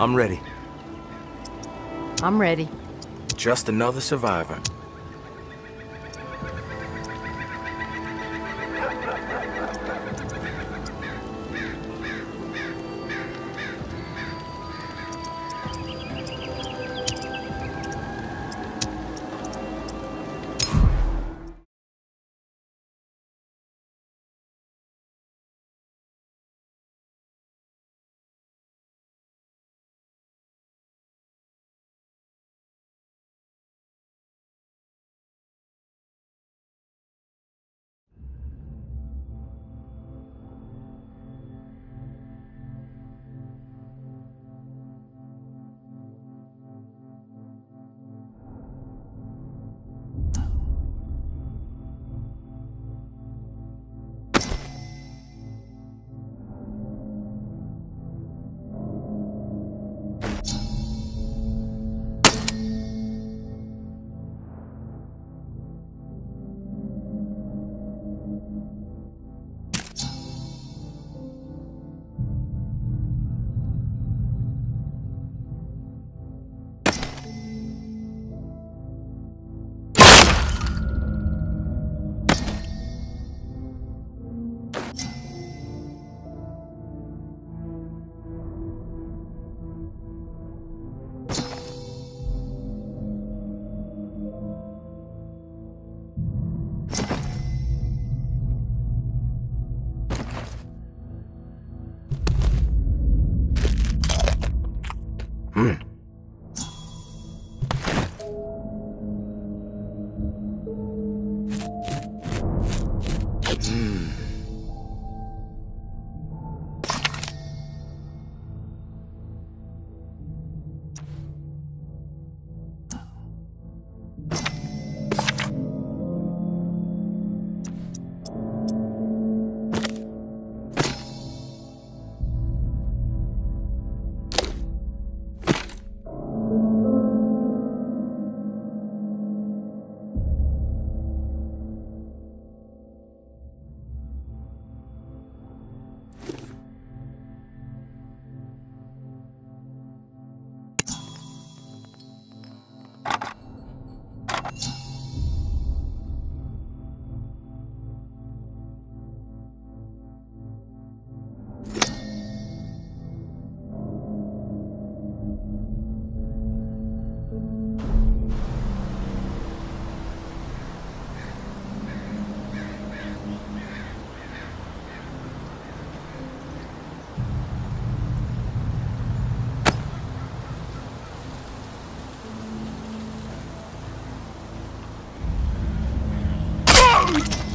I'm ready. I'm ready. Just another survivor. Whoa!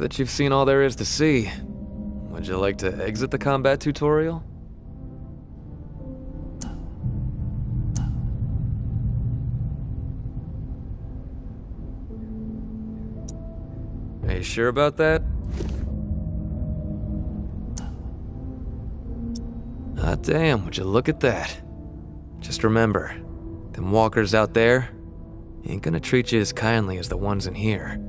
That you've seen all there is to see, would you like to exit the combat tutorial? Are you sure about that? Ah, damn, would you look at that? Just remember, them walkers out there ain't gonna treat you as kindly as the ones in here.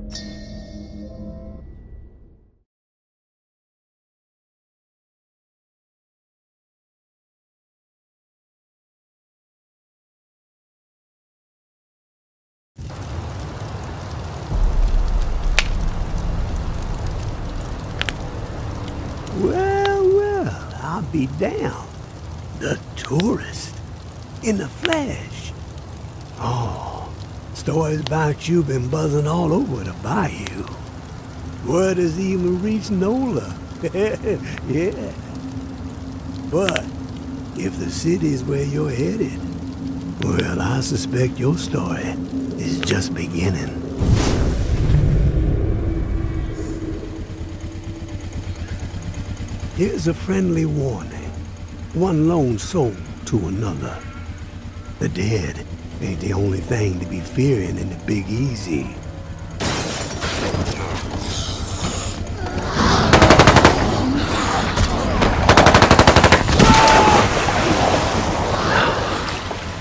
Well, well, I'll be down. The tourist. In the flesh. Oh, stories about you been buzzing all over the bayou. Word has even reached Nola. yeah. But if the city's where you're headed, well, I suspect your story is just beginning. Here's a friendly warning. One lone soul to another. The dead ain't the only thing to be fearing in the Big Easy.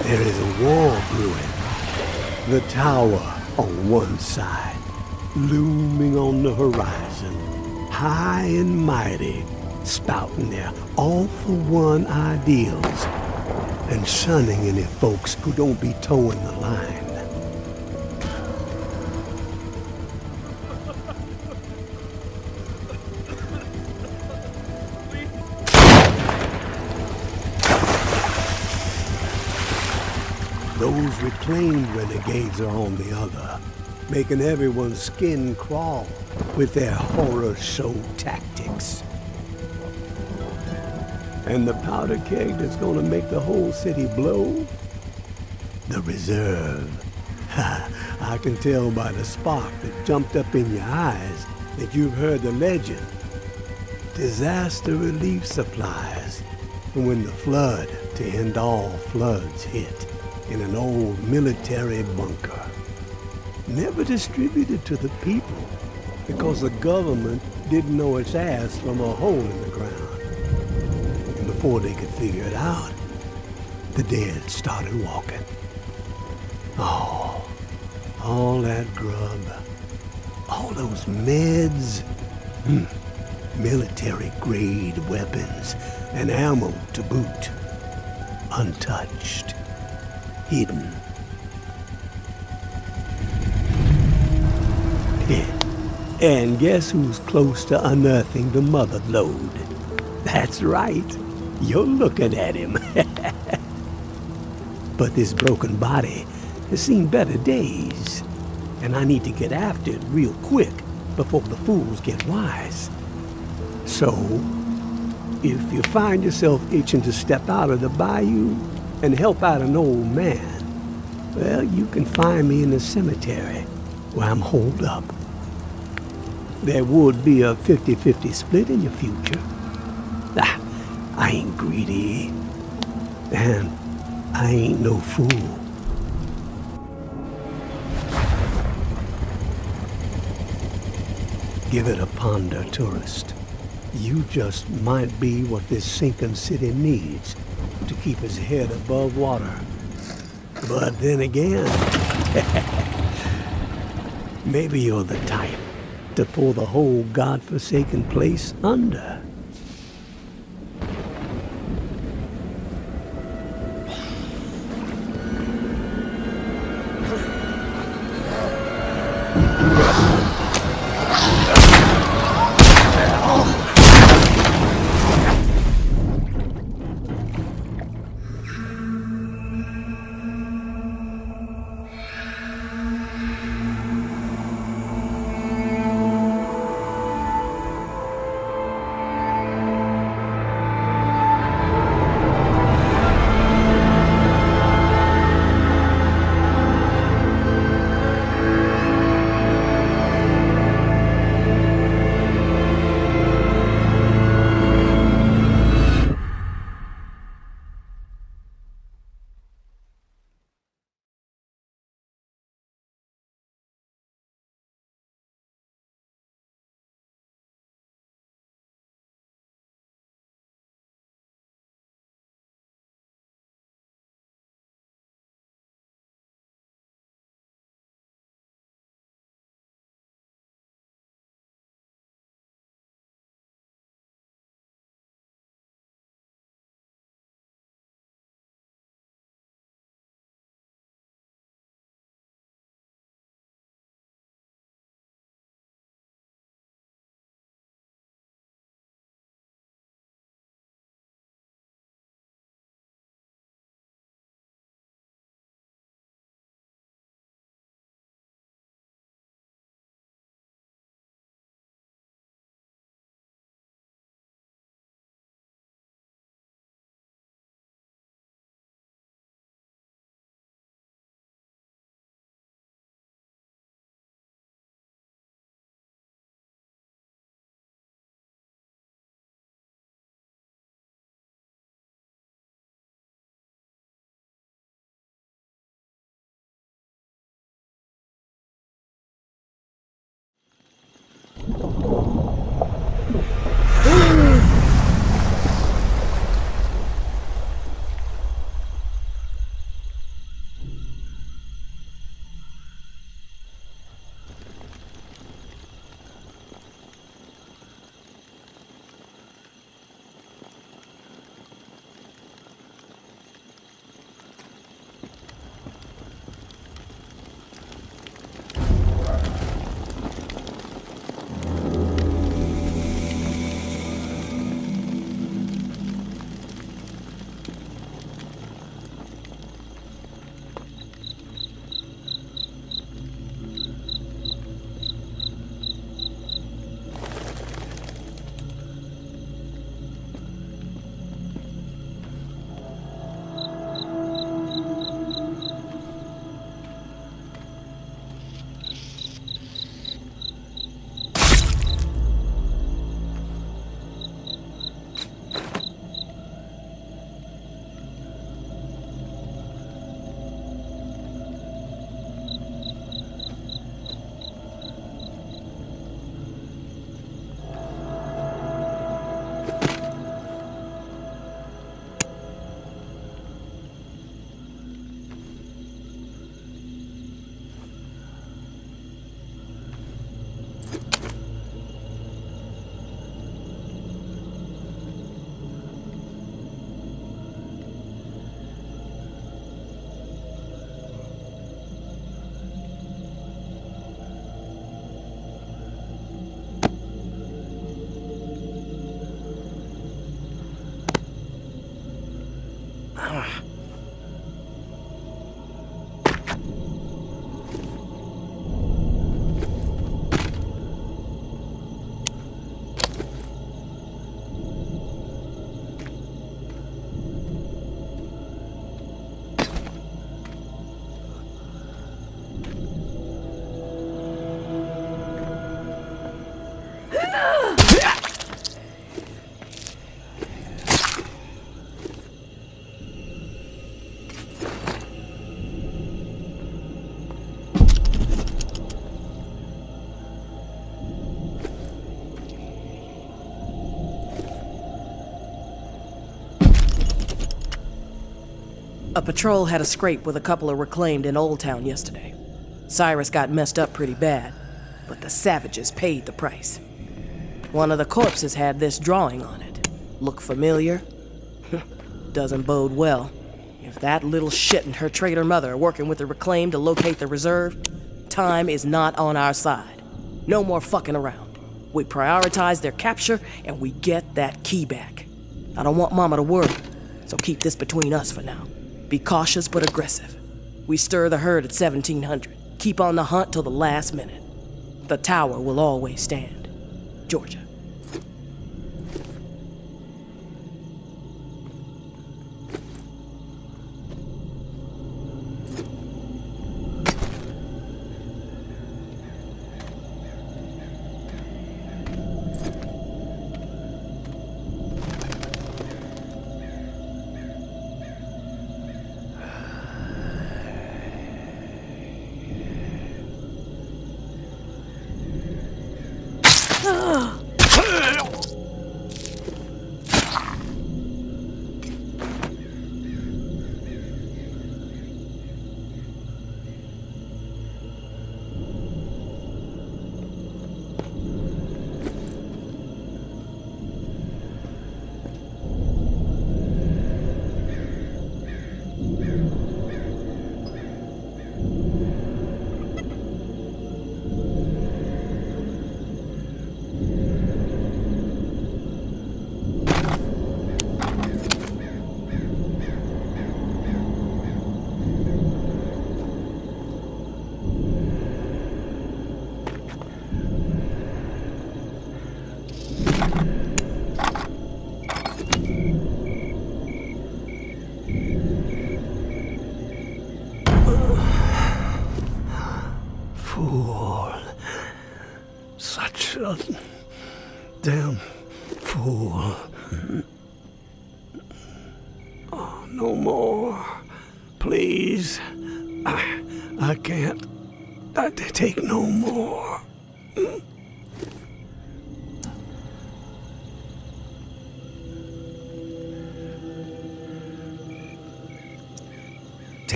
There is a war brewing. The tower on one side, looming on the horizon, high and mighty, spouting their all-for-one ideals and shunning any folks who don't be towing the line. Those reclaimed renegades are on the other, making everyone's skin crawl with their horror show tactics. And the powder keg that's gonna make the whole city blow? The reserve. I can tell by the spark that jumped up in your eyes that you've heard the legend. Disaster relief supplies. When the flood to end all floods hit in an old military bunker. Never distributed to the people because the government didn't know its ass from a hole in the ground. Before they could figure it out, the dead started walking. Oh, all that grub, all those meds, hmm, military grade weapons and ammo to boot, untouched, hidden. And guess who's close to unearthing the mother lode? That's right. You're looking at him. but this broken body has seen better days. And I need to get after it real quick before the fools get wise. So, if you find yourself itching to step out of the bayou and help out an old man, well, you can find me in the cemetery where I'm holed up. There would be a 50-50 split in your future. Ah, I ain't greedy. And I ain't no fool. Give it a ponder, tourist. You just might be what this sinking city needs to keep its head above water. But then again, maybe you're the type to pull the whole godforsaken place under. A patrol had a scrape with a couple of reclaimed in Old Town yesterday. Cyrus got messed up pretty bad, but the savages paid the price. One of the corpses had this drawing on it. Look familiar? Doesn't bode well. If that little shit and her traitor mother are working with the reclaimed to locate the reserve, time is not on our side. No more fucking around. We prioritize their capture and we get that key back. I don't want Mama to worry, so keep this between us for now. Be cautious but aggressive. We stir the herd at 1700. Keep on the hunt till the last minute. The tower will always stand. Georgia.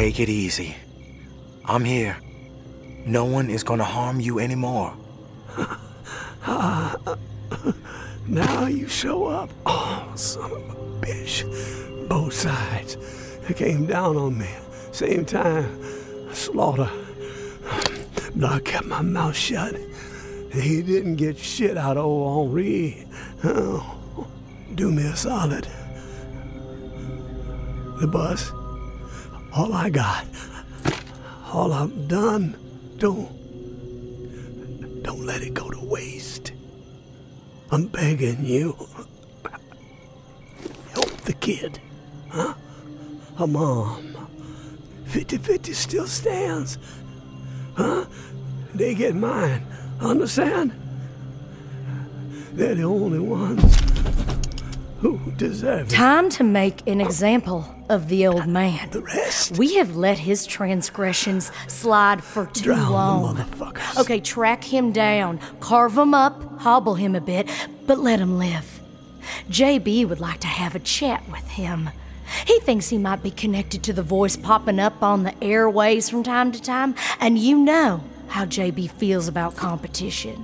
Take it easy. I'm here. No one is gonna harm you anymore. Now you show up. Oh, son of a bitch. Both sides. Came down on me. Same time. Slaughter. But I kept my mouth shut. He didn't get shit out of old Henri. Oh, do me a solid. The bus. Oh, All I got. All I've done. Don't. Don't let it go to waste. I'm begging you. Help the kid. Huh? A mom. 50-50 still stands. Huh? They get mine. Understand? They're the only ones who deserve it. Time to make an example of the old man. The rest? We have let his transgressions slide for too Drown the long. motherfuckers. Okay, track him down, carve him up, hobble him a bit, but let him live. JB would like to have a chat with him. He thinks he might be connected to the voice popping up on the airways from time to time, and you know how JB feels about competition.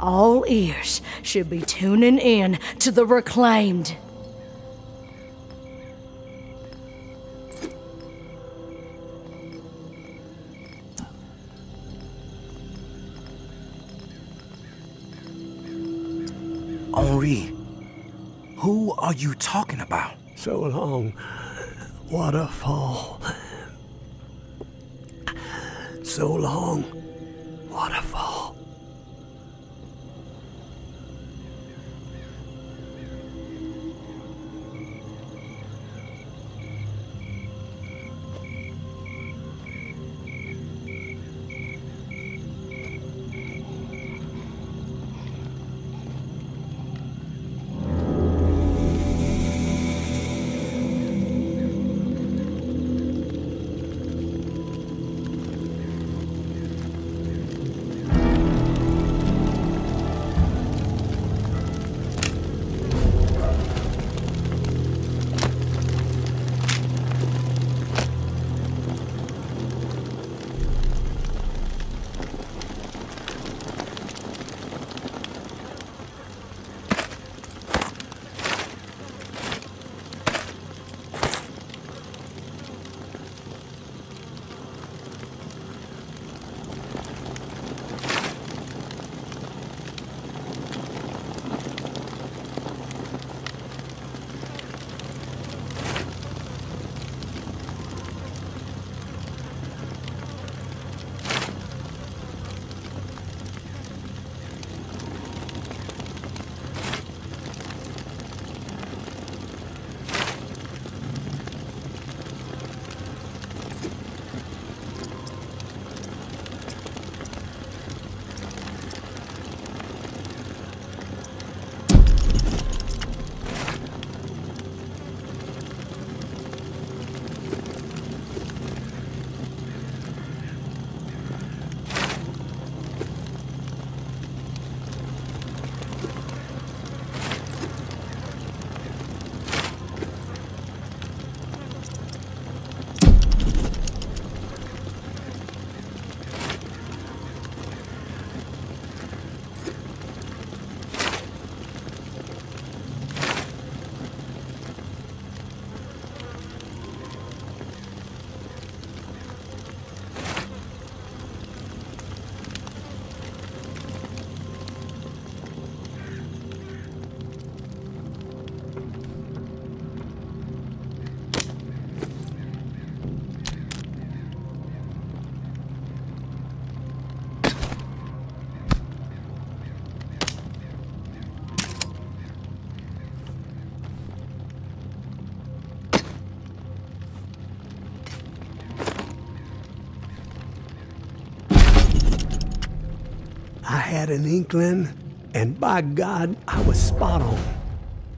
All ears should be tuning in to the reclaimed. Henri, who are you talking about? So long. Waterfall. So long. Waterfall. Had an inkling, and by God, I was spot on.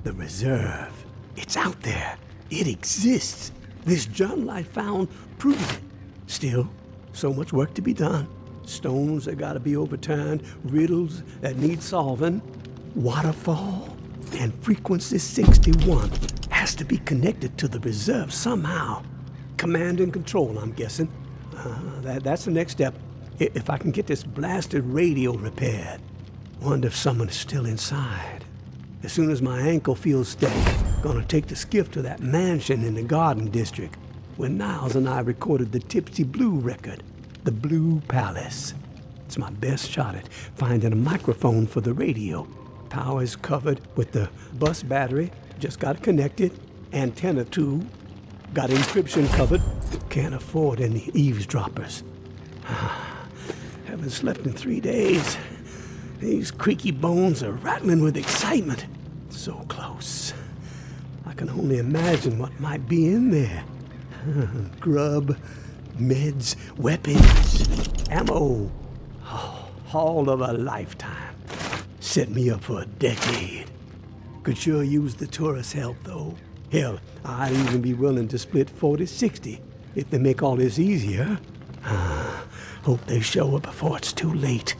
The reserve. It's out there. It exists. This journal I found proves it. Still, so much work to be done. Stones that gotta be overturned, riddles that need solving, waterfall, and frequency 61 has to be connected to the reserve somehow. Command and control, I'm guessing. Uh, that, that's the next step. If I can get this blasted radio repaired. Wonder if someone is still inside. As soon as my ankle feels steady, gonna take the skiff to that mansion in the Garden District where Niles and I recorded the Tipsy Blue record, the Blue Palace. It's my best shot at finding a microphone for the radio. Power is covered with the bus battery, just got connected. Antenna too, got encryption covered. Can't afford any eavesdroppers. Ah. I haven't slept in three days. These creaky bones are rattling with excitement. So close. I can only imagine what might be in there. Grub, meds, weapons, ammo. Oh, haul of a lifetime. Set me up for a decade. Could sure use the tourist help, though. Hell, I'd even be willing to split 40 60 if they make all this easier. Ah. Hope they show up before it's too late.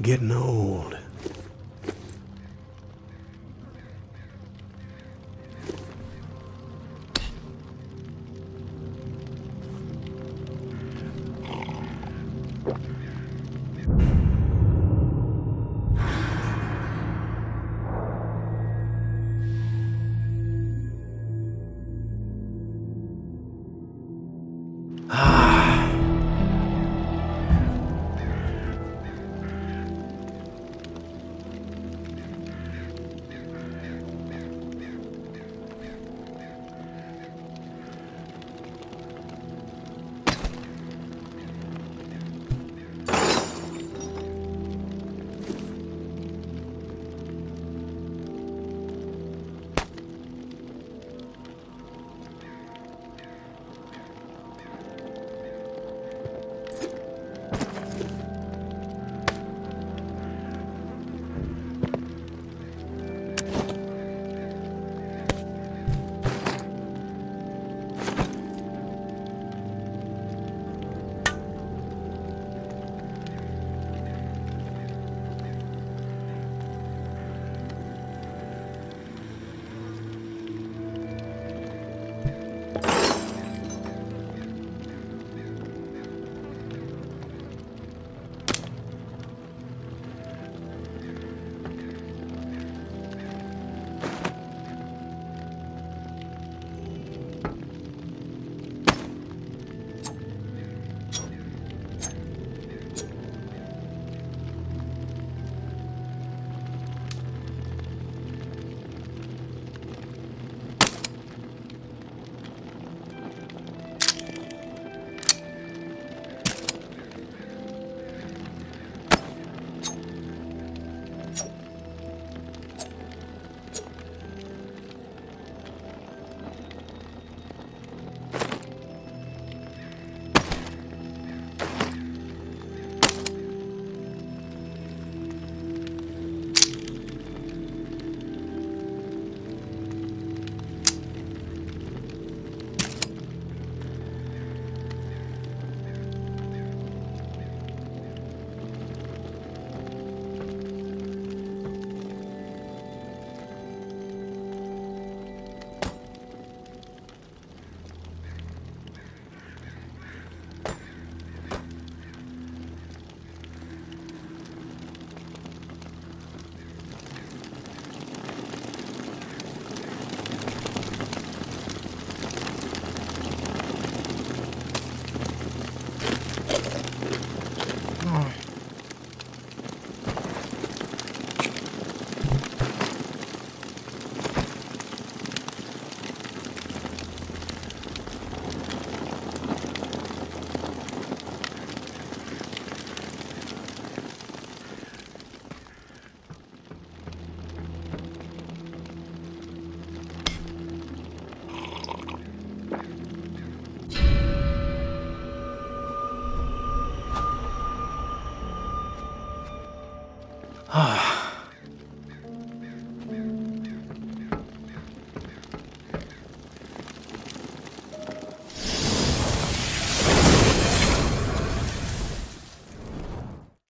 Getting old.